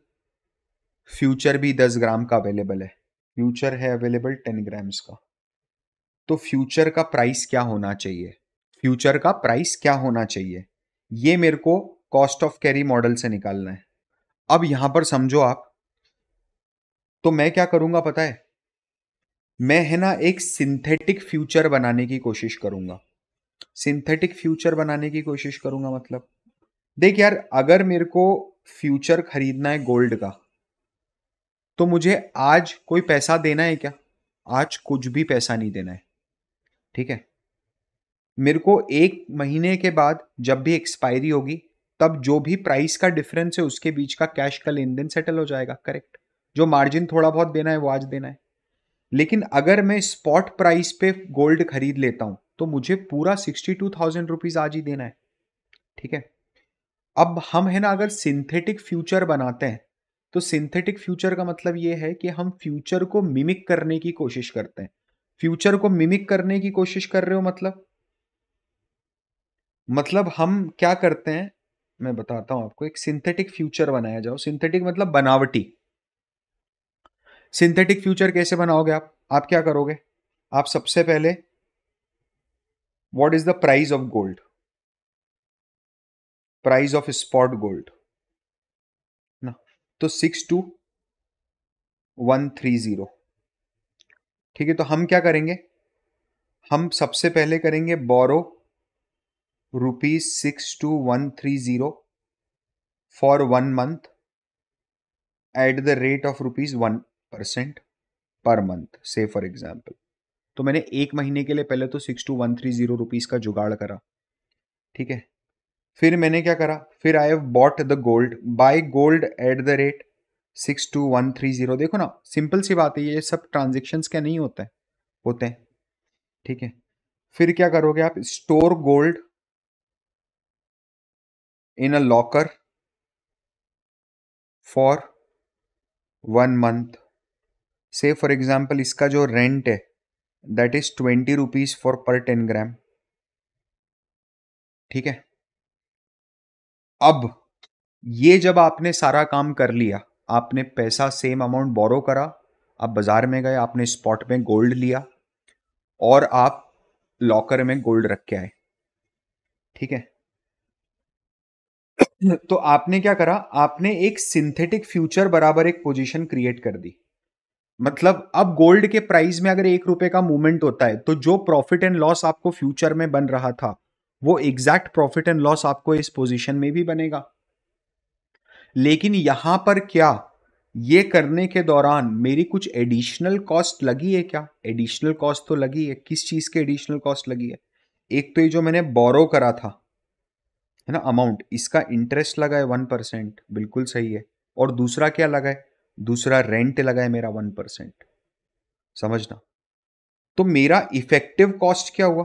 फ्यूचर भी दस ग्राम का अवेलेबल है। फ्यूचर है अवेलेबल टेन ग्राम्स का। तो फ्यूचर का प्राइस क्या होना चाहिए? फ्यूचर का प्राइस क्या होना चाहिए? ये मेरे को कॉस्ट ऑफ़ कैरी मॉडल से निकालना है। अब यहाँ पर समझो आप। तो मैं क्या करूँगा पता है? मैं है ना एक सिंथेटिक फ्यूचर बनाने की कोशिश करूँगा। सिंथेटिक फ्यूचर बनाने की कोशिश करूँगा मतलब। देख यार, अगर मेरे को फ्यूचर खरीदना है गोल्ड का तो मुझे आज कोई पैसा देना है क्या? आज कुछ भी पैसा नहीं देना है। ठीक है? मेरे को एक महीने के बाद जब भी एक्सपायरी होगी, तब जो भी प्राइस का डिफरेंस है, उसके बीच का कैश का लेन देन सेटल हो जाएगा करेक्ट जो मार्जिन थोड़ा बहुत देना है, वो आज देना है। लेकिन अगर मैं स्पॉट प्राइस पे गोल्ड खरीद लेता हूँ तो मुझे पूरा सिक्सटी टू थाउज़ेंड रुपीज़ आज ही देना है। ठीक है? अब हम है ना, अगर सिंथेटिक फ्यूचर बनाते हैं तो सिंथेटिक फ्यूचर का मतलब ये है कि हम फ्यूचर को मिमिक करने की कोशिश करते हैं। फ्यूचर को मिमिक करने की कोशिश कर रहे हो मतलब? मतलब हम क्या करते हैं? मैं बताता हूँ आपको, एक सिंथेटिक फ्यूचर बनाया जाओ। सिंथेटिक मतलब बनावटी। सिंथेटिक फ्यूचर कैसे बनाओगे आप? आप क्या करोगे? आप सबसे पहले what is the price of gold price of spot gold तो six two one three zero. ठीक है तो हम क्या करेंगे? हम सबसे पहले करेंगे borrow rupees six two one three zero for one month at the rate of rupees one percent per month से फॉर एग्ज़ाम्पल तो मैंने एक महीने के लिए पहले तो six two one three zero rupees का जुगाड़ करा। ठीक है फिर मैंने क्या करा? फिर I have bought the gold buy gold at the rate six two one three zero देखो ना सिंपल सी बात है, ये सब ट्रांजेक्शन्स क्या नहीं होता है होते हैं, ठीक है? फिर क्या करोगे आप? Store gold in a locker for one month से फॉर एग्ज़ाम्पल इसका जो रेंट है that is twenty rupees for per ten gram ठीक है? अब ये जब आपने सारा काम कर लिया, आपने पैसा सेम अमाउंट बोरो करा, आप बाज़ार में गए, आपने स्पॉट में गोल्ड लिया और आप लॉकर में गोल्ड रख के आए, ठीक है? तो आपने क्या करा, आपने एक सिंथेटिक फ्यूचर बराबर एक पोजीशन क्रिएट कर दी। मतलब अब गोल्ड के प्राइस में अगर एक रुपए का मूवमेंट होता है तो जो प्रॉफिट एंड लॉस आपको फ्यूचर में बन रहा था वो एग्जैक्ट प्रॉफिट एंड लॉस आपको इस पोजीशन में भी बनेगा। लेकिन यहाँ पर क्या? ये करने के दौरान मेरी कुछ एडिशनल कॉस्ट लगी है क्या? एडिशनल कॉस्ट तो लगी है। किस चीज़ की एडिशनल कॉस्ट लगी है? एक तो ये जो मैंने बोरो करा था, है ना अमाउंट इसका इंटरेस्ट लगा है वन परसेंट बिल्कुल सही है। और दूसरा क्या लगा है? दूसरा रेंट लगा है मेरा वन परसेंट समझना? तो मेरा इफ़ेक्टिव कॉस्ट क्या हुआ?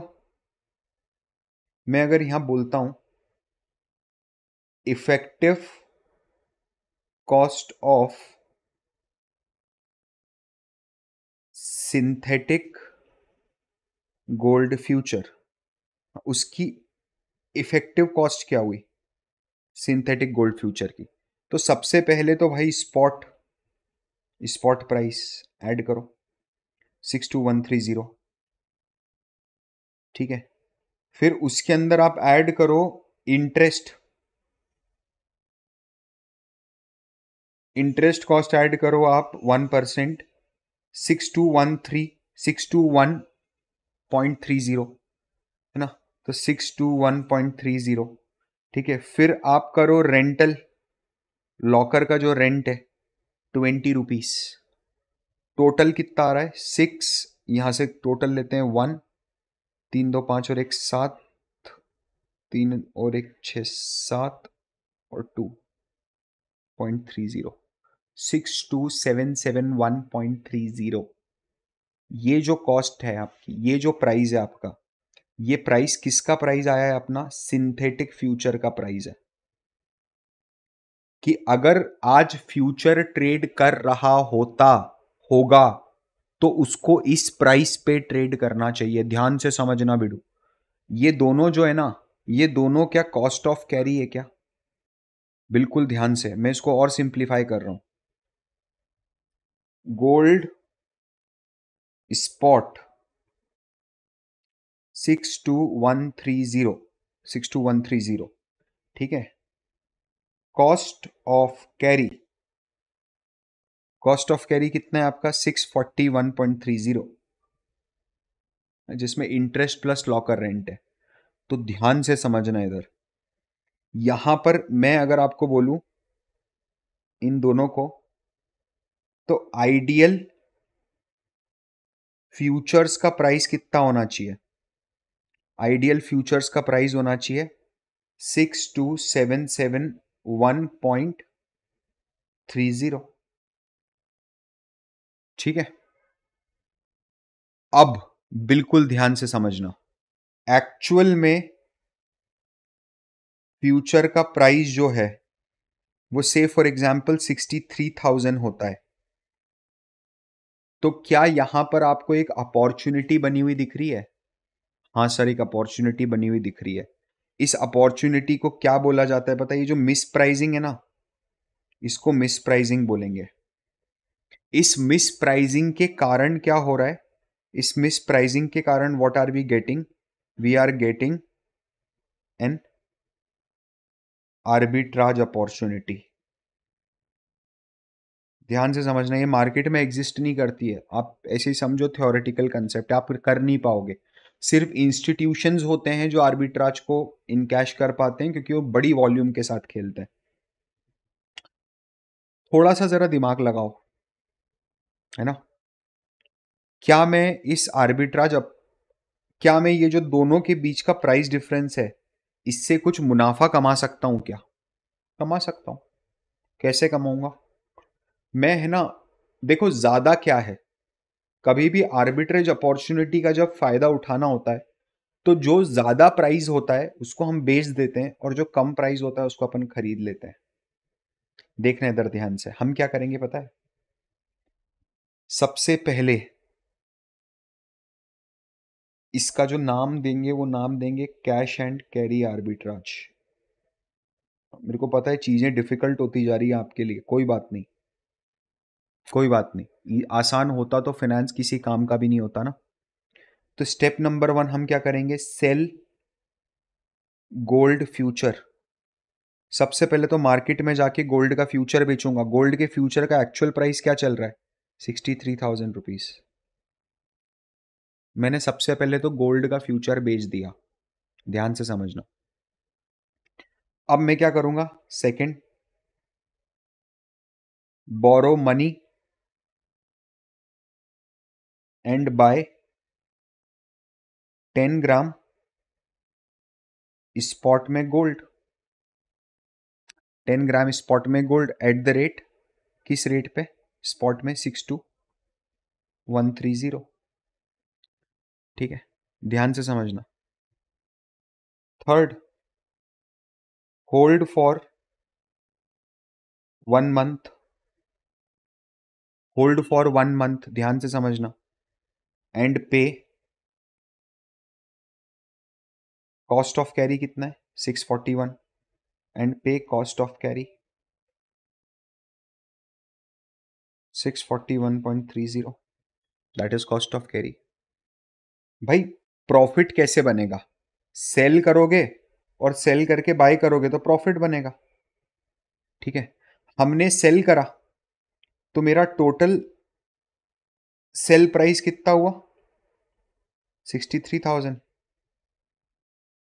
मैं अगर यहाँ बोलता हूँ effective cost of synthetic gold future उसकी इफ़ेक्टिव कॉस्ट क्या हुई? सिंथेटिक गोल्ड फ्यूचर की। तो सबसे पहले तो भाई स्पॉट स्पॉट प्राइस ऐड करो। Six two one three zero ठीक है? फिर उसके अंदर आप ऐड करो इंटरेस्ट इंटरेस्ट कॉस्ट ऐड करो आप one percent six two one three six two one point three zero है ना? तो six two one point three zero ठीक है? फिर आप करो रेंटल लॉकर का जो रेंट है ट्वेंटी रुपीस टोटल कितना आ रहा है? सिक्स यहाँ से टोटल लेते हैं वन तीन दो पाँच और एक सात, तीन और एक छ सात और two point three zero. Six two seven seven one point three zero. ये जो कॉस्ट है आपकी, ये जो प्राइस है आपका, ये प्राइस किसका प्राइस आया है अपना? सिंथेटिक फ्यूचर का प्राइस है। कि अगर आज फ्यूचर ट्रेड कर रहा होता, होगा तो उसको इस प्राइस पे ट्रेड करना चाहिए। ध्यान से समझना बिडू। ये दोनों जो है ना, ये दोनों क्या कॉस्ट ऑफ़ कैरी है क्या? बिल्कुल ध्यान से। मैं इसको और सिंप्लीफाई कर रहा हूँ। Gold spot six two one three zero six two one three zero ठीक है? Cost of carry cost of carry कितना है आपका? Six forty one point three zero. जिसमें इंटरेस्ट प्लस लॉकर रेंट है। तो ध्यान से समझना इधर। यहाँ पर मैं अगर आपको बोलूँ, इन दोनों को तो आइडियल फ्यूचर्स का प्राइस कितना होना चाहिए? आइडियल फ्यूचर्स का प्राइस होना चाहिए six two seven seven one point three zero. ठीक है? अब बिल्कुल ध्यान से समझना। एक्चुअल में फ्यूचर का प्राइस जो है, वो से for example sixty three thousand होता है। तो क्या यहाँ पर आपको एक अपॉर्चुनिटी बनी हुई दिख रही है? हाँ सर, एक अपॉर्चुनिटी बनी हुई दिख रही है। इस अपॉर्चुनिटी को क्या बोला जाता है पता है? ये जो मिस प्राइजिंग है ना, इसको मिस प्राइजिंग बोलेंगे। इस मिस प्राइजिंग के कारण क्या हो रहा है? इस मिस प्राइजिंग के कारण what are we getting we are getting an arbitrage opportunity ध्यान से समझना, ये मार्केट में एग्जिस्ट नहीं करती है। आप ऐसे ही समझो थ्योरेटिकल कंसेप्ट आप कर नहीं पाओगे। सिर्फ़ इंस्टीट्यूशंस होते हैं जो आर्बिट्राज को इनकैश कर पाते हैं क्योंकि वो बड़ी वॉल्यूम के साथ खेलते हैं। थोड़ा सा जरा दिमाग लगाओ। है ना? क्या मैं इस आर्बिट्राज क्या मैं ये जो दोनों के बीच का प्राइस डिफरेंस है, इससे कुछ मुनाफा कमा सकता हूँ क्या? कमा सकता हूँ। कैसे कमाऊँगा? मैं है ना, देखो ज़्यादा क्या है, कभी भी आर्बिट्रेज अपॉर्चुनिटी का जब फ़ायदा उठाना होता है तो जो ज़्यादा प्राइस होता है, उसको हम बेच देते हैं और जो कम प्राइस होता है, उसको अपन खरीद लेते हैं। देखना इधर ध्यान से, हम क्या करेंगे पता है? सबसे पहले इसका जो नाम देंगे, वो नाम देंगे कैश एंड कैरी आर्बिट्राज। मेरे को पता है चीज़ें डिफ़िकल्ट होती जा रही है आपके लिए, कोई बात नहीं। कोई बात नहीं आसान होता तो फाइनेंस किसी काम का भी नहीं होता ना। तो स्टेप नंबर वन हम क्या करेंगे? सेल गोल्ड फ्यूचर सबसे पहले तो मार्केट में जाके गोल्ड का फ्यूचर बेचूँगा। गोल्ड के फ्यूचर का एक्चुअल प्राइस क्या चल रहा है? सिक्सटी थ्री थाउज़ेंड रुपीज़ मैंने सबसे पहले तो गोल्ड का फ्यूचर बेच दिया। ध्यान से समझना। अब मैं क्या करूँगा? Second borrow money and buy ten gram spot में गोल्ड टेन ग्राम स्पॉट में गोल्ड एट द रेट किस रेट पे? स्पॉट में six two, one three zero. ठीक है, ध्यान से समझना। Third hold for one month hold for one month ध्यान से समझना। एंड पे कॉस्ट ऑफ़ कैरी कितना है? Six forty one and pay cost of carry six forty one point three zero. That is cost of carry भाई प्रॉफिट कैसे बनेगा? सेल करोगे और सेल करके बाय करोगे तो प्रॉफिट बनेगा। ठीक है? हमने सेल करा तो मेरा टोटल सेल प्राइस कितना हुआ? Sixty three thousand.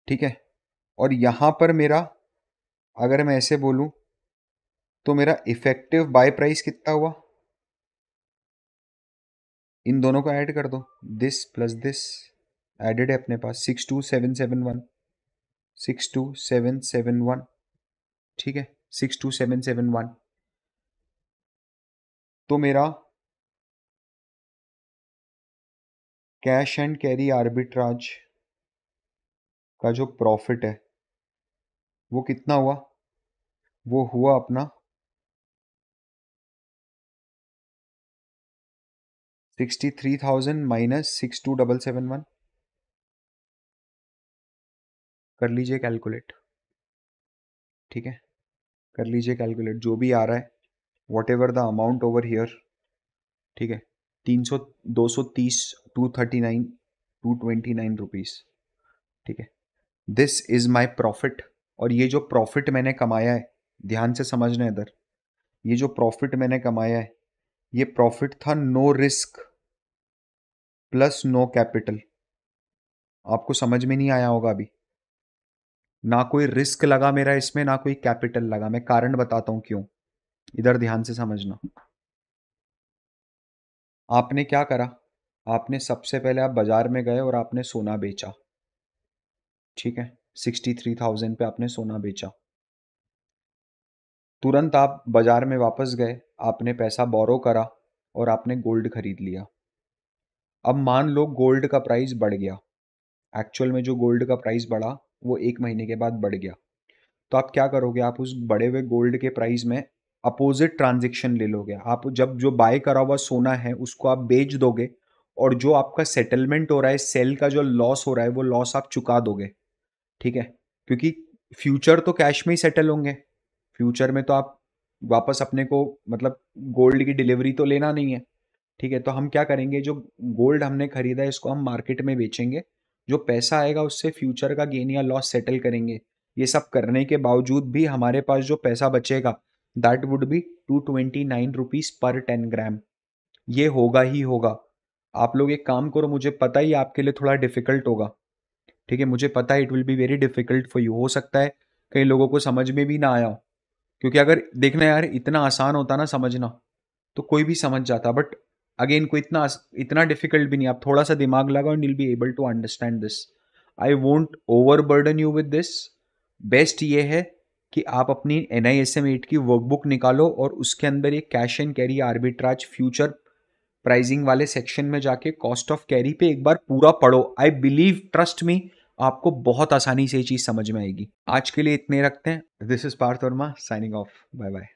ठीक है? और यहाँ पर मेरा, अगर मैं ऐसे बोलूँ तो मेरा इफ़ेक्टिव बाय प्राइस कितना हुआ? इन दोनों को ऐड कर दो। दिस प्लस दिस एडेड है अपने पास। Six two seven seven one six two seven seven one ठीक है? Six two seven seven one तो मेरा कैश एंड कैरी आर्बिट्राज का जो प्रॉफिट है, वो कितना हुआ? वो हुआ अपना sixty three thousand minus six two double seven one. कर लीजिए कैलकुलेट। ठीक है? कर लीजिए कैलकुलेट। जो भी आ रहा है whatever the amount over here ठीक है? तीन सौ, दो सौ तीस two thirty nine two twenty nine rupees ठीक है? दिस इज़ माई प्रॉफिट और ये जो प्रॉफिट मैंने कमाया है, ध्यान से समझना इधर। ये जो प्रॉफिट मैंने कमाया है ये प्रॉफिट था no risk plus no capital. आपको समझ में नहीं आया होगा अभी। ना कोई रिस्क लगा मेरा इसमें, ना कोई कैपिटल लगा। मैं कारण बताता हूँ क्यों। इधर ध्यान से समझना। आपने क्या करा? आपने सबसे पहले आप बाज़ार में गए और आपने सोना बेचा। ठीक है? सिक्सटी थ्री थाउज़ेंड पे आपने सोना बेचा। तुरंत आप बाज़ार में वापस गए। आपने पैसा बोरो करा और आपने गोल्ड खरीद लिया। अब मान लो गोल्ड का प्राइस बढ़ गया। एक्चुअल में जो गोल्ड का प्राइस बढ़ा, वो एक महीने के बाद बढ़ गया। तो आप क्या करोगे? आप उस बढ़े हुए गोल्ड के प्राइस में अपोजिट ट्रांजेक्शन ले लोगे। आप जब जो बाय करा हुआ सोना है, उसको आप बेच दोगे और जो आपका सेटलमेंट हो रहा है सेल का जो लॉस हो रहा है, वो लॉस आप चुका दोगे। ठीक है? क्योंकि फ्यूचर तो कैश में ही सेटल होंगे। फ्यूचर में तो आप वापस अपने को मतलब गोल्ड की डिलीवरी तो लेना नहीं है। ठीक है तो हम क्या करेंगे, जो गोल्ड हमने खरीदा है, इसको हम मार्केट में बेचेंगे। जो पैसा आएगा, उससे फ्यूचर का गेन या लॉस सेटल करेंगे। ये सब करने के बावजूद भी हमारे पास जो पैसा बचेगा that would be two twenty nine rupees per ten gram ये होगा ही होगा। आप लोग एक काम करो, मुझे पता ही आपके लिए थोड़ा डिफ़िकल्ट होगा। ठीक है, मुझे पता है it will be very difficult for you हो सकता है, कई लोगों को समझ में भी ना आया हो। क्योंकि अगर देखना यार, इतना आसान होता ना समझना तो कोई भी समझ जाता। बट अगेन कोई इतना इतना डिफ़िकल्ट भी नहीं। आप थोड़ा सा दिमाग लगाओ and will be able to understand this I won't overburden you with this best ये है कि आप अपनी N I S M eight की वर्कबुक निकालो और उसके अंदर एक cash and carry arbitrage future pricing वाले सेक्शन में जाके कॉस्ट ऑफ़ कैरी पे एक बार पूरा पढ़ो। आई बिलीव ट्रस्ट मी आपको बहुत आसानी से ये चीज़ समझ में आएगी। आज के लिए इतने रखते हैं। This is Parth Verma signing off bye bye